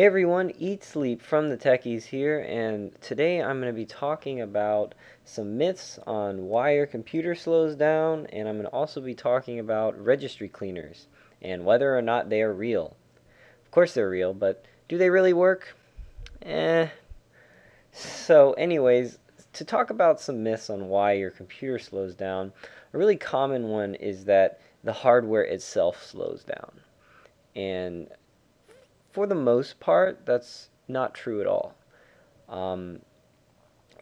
Hey everyone, Eat Sleep from the Techies here, and today I'm going to be talking about some myths on why your computer slows down, and I'm going to also be talking about registry cleaners and whether or not they are real. Of course they're real, but do they really work? Eh. So, anyways, to talk about some myths on why your computer slows down, a really common one is that the hardware itself slows down. And for the most part, that's not true at all. Um,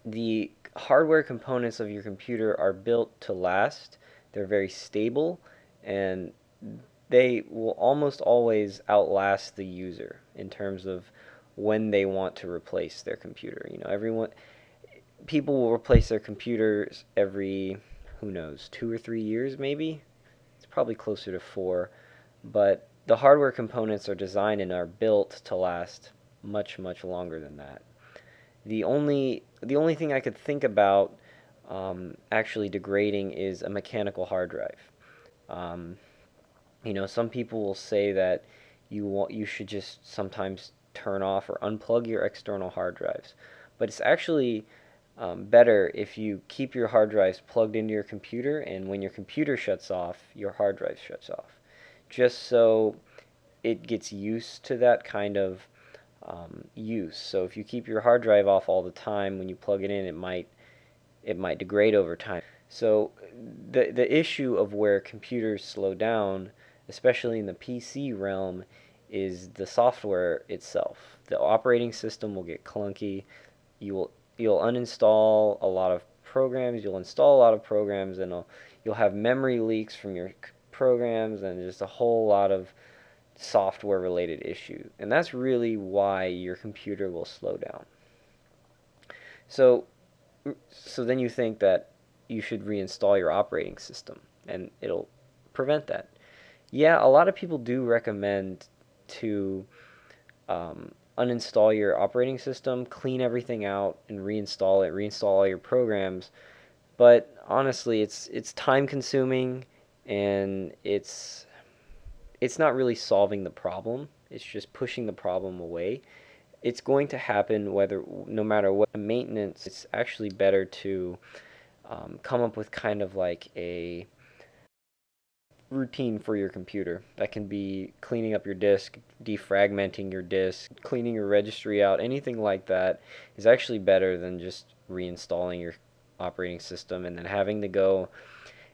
the hardware components of your computer are built to last. They're very stable and they will almost always outlast the user in terms of when they want to replace their computer. You know, everyone people will replace their computers every who knows, 2 or 3 years maybe. It's probably closer to 4, but the hardware components are designed and are built to last much much longer than that. The only the only thing I could think about um, actually degrading is a mechanical hard drive. Um, you know, some people will say that you want you should just sometimes turn off or unplug your external hard drives, but it's actually um, better if you keep your hard drives plugged into your computer, and when your computer shuts off, your hard drive shuts off just so it gets used to that kind of um, use. So if you keep your hard drive off all the time, when you plug it in, it might it might degrade over time. So the the issue of where computers slow down, especially in the PC realm, is the software itself. The operating system will get clunky. You will you'll uninstall a lot of programs. You'll install a lot of programs, and you'll have memory leaks from your programs and just a whole lot of software related issue. And that's really why your computer will slow down. So so then you think that you should reinstall your operating system and it'll prevent that. Yeah, a lot of people do recommend to um, uninstall your operating system, clean everything out, and reinstall it, reinstall all your programs. But honestly, it's it's time consuming and it's it's not really solving the problem. It's just pushing the problem away. It's going to happen whether no matter what maintenance. It's actually better to um, come up with kind of like a routine for your computer. That can be cleaning up your disk, defragmenting your disk, cleaning your registry out, anything like that is actually better than just reinstalling your operating system and then having to go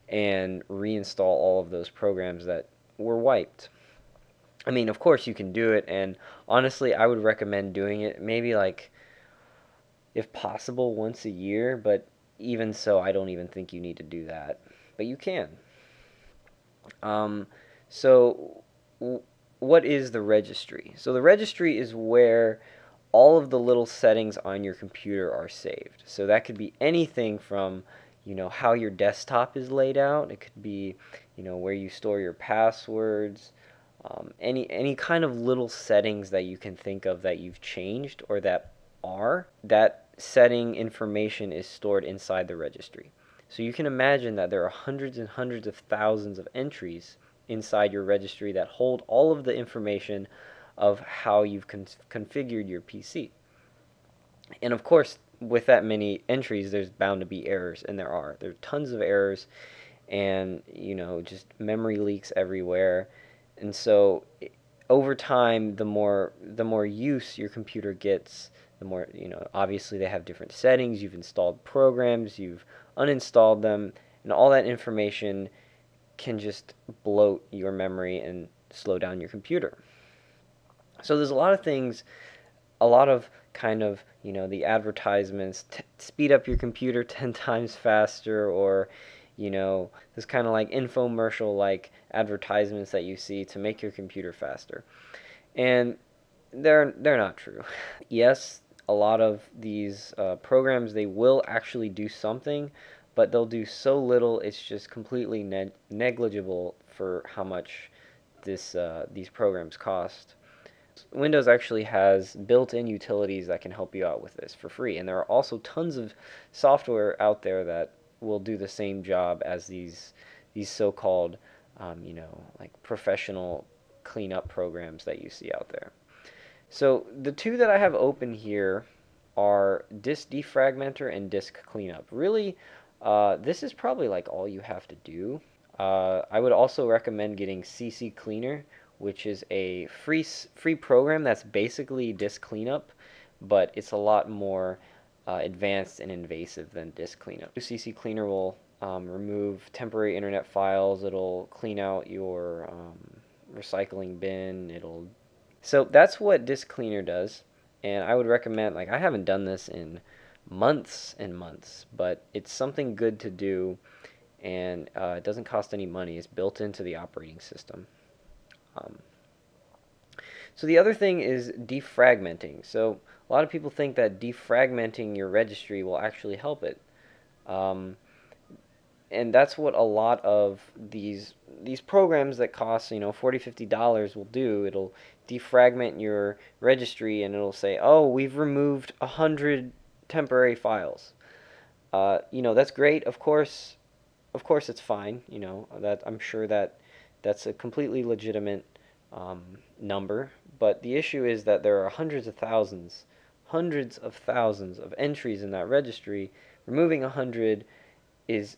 and reinstall all of those programs that were wiped. I mean, of course you can do it, and honestly, I would recommend doing it maybe like, if possible, once a year, but even so, I don't even think you need to do that. But you can. Um, so, what is the registry? So, the registry is where all of the little settings on your computer are saved. So, that could be anything from you know how your desktop is laid out. It could be you know where you store your passwords, um, any any kind of little settings that you can think of that you've changed or that are that setting information is stored inside the registry. So you can imagine that there are hundreds and hundreds of thousands of entries inside your registry that hold all of the information of how you've con configured your PC. And of course, with that many entries, there's bound to be errors, and there are. There are tons of errors, and you know, just memory leaks everywhere. And so, over time, the more the more use your computer gets, the more you know. Obviously, they have different settings. You've installed programs, you've uninstalled them, and all that information can just bloat your memory and slow down your computer. So there's a lot of things, a lot of kind of you know the advertisements speed up your computer 10 times faster or you know this kind of like infomercial like advertisements that you see to make your computer faster. And they're they're not true. Yes a lot of these uh, programs they will actually do something but they'll do so little it's just completely ne negligible for how much this uh, these programs cost Windows actually has built-in utilities that can help you out with this for free. And there are also tons of software out there that will do the same job as these these so-called, um, you know, like professional cleanup programs that you see out there. So the two that I have open here are disk defragmenter and disk cleanup. Really, uh, this is probably like all you have to do. Uh, I would also recommend getting CC Cleaner, which is a free free program that's basically disk cleanup, but it's a lot more uh, advanced and invasive than disk cleanup. CC Cleaner will um, remove temporary internet files. It'll clean out your um, recycling bin. It'll so that's what disk cleaner does, and I would recommend. Like I haven't done this in months and months, but it's something good to do, and uh, it doesn't cost any money. It's built into the operating system. Um, so the other thing is defragmenting. So a lot of people think that defragmenting your registry will actually help it. Um, and that's what a lot of these these programs that cost you know 40 50 dollars will do it'll defragment your registry and it'll say oh we've removed a hundred temporary files uh, you know that's great of course of course it's fine you know that I'm sure that that's a completely legitimate um, number but the issue is that there are hundreds of thousands hundreds of thousands of entries in that registry removing a hundred is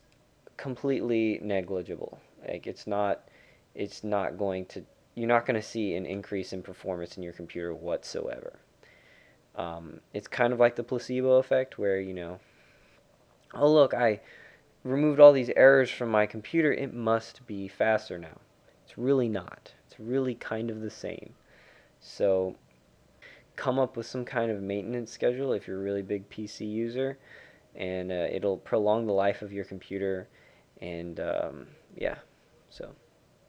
completely negligible. Like it's not it's not going to you're not going to see an increase in performance in your computer whatsoever. Um, it's kind of like the placebo effect where you know oh look I removed all these errors from my computer it must be faster now. It's really not. It's really kind of the same. So come up with some kind of maintenance schedule if you're a really big PC user and uh, it'll prolong the life of your computer and um, yeah, so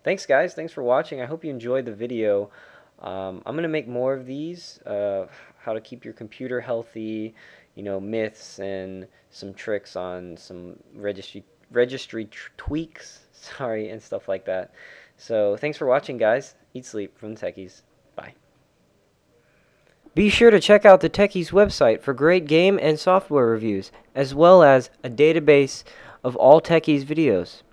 thanks guys. Thanks for watching. I hope you enjoyed the video. Um, I'm going to make more of these, uh, how to keep your computer healthy, you know, myths and some tricks on some registry registry tweaks, sorry, and stuff like that. So thanks for watching, guys. Eat Sleep from the Techies. Bye. Be sure to check out the Techies website for great game and software reviews, as well as a database of all Techies videos.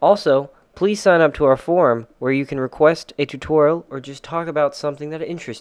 Also, please sign up to our forum where you can request a tutorial or just talk about something that interests